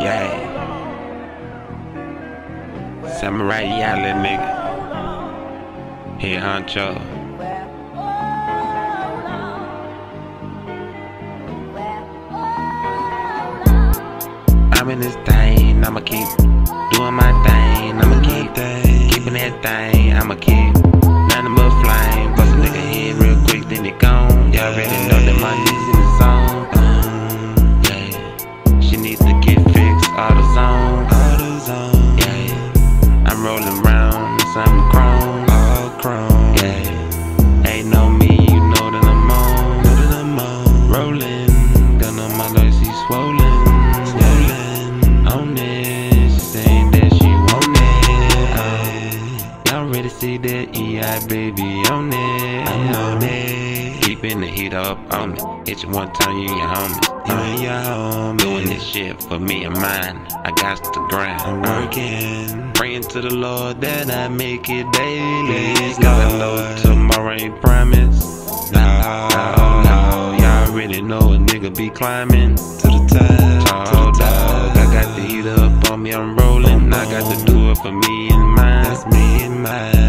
Yeah. Samurai Yalla nigga. Here honcho. I'm in this thing, I'ma keep doing my thing, I'ma keep keeping that thing, I'ma keep Rolling, gun on my nose, she swollen. Swollen. On it, she saying that she want it. Uh, y'all ready to see that EI baby on it? I'm on it. Keeping the heat up on me. Hit you one time, you and your homies. You and your homie. Doing this shit for me and mine. I got to grind. I'm working. Praying to the Lord that I make it daily. Cause I know tomorrow ain't promised. No, No, y'all know a nigga be climbing. To the top. Tall dog. I got the heat up on me, I'm rolling. I got to do it for me and mine. That's me and mine. Me and mine.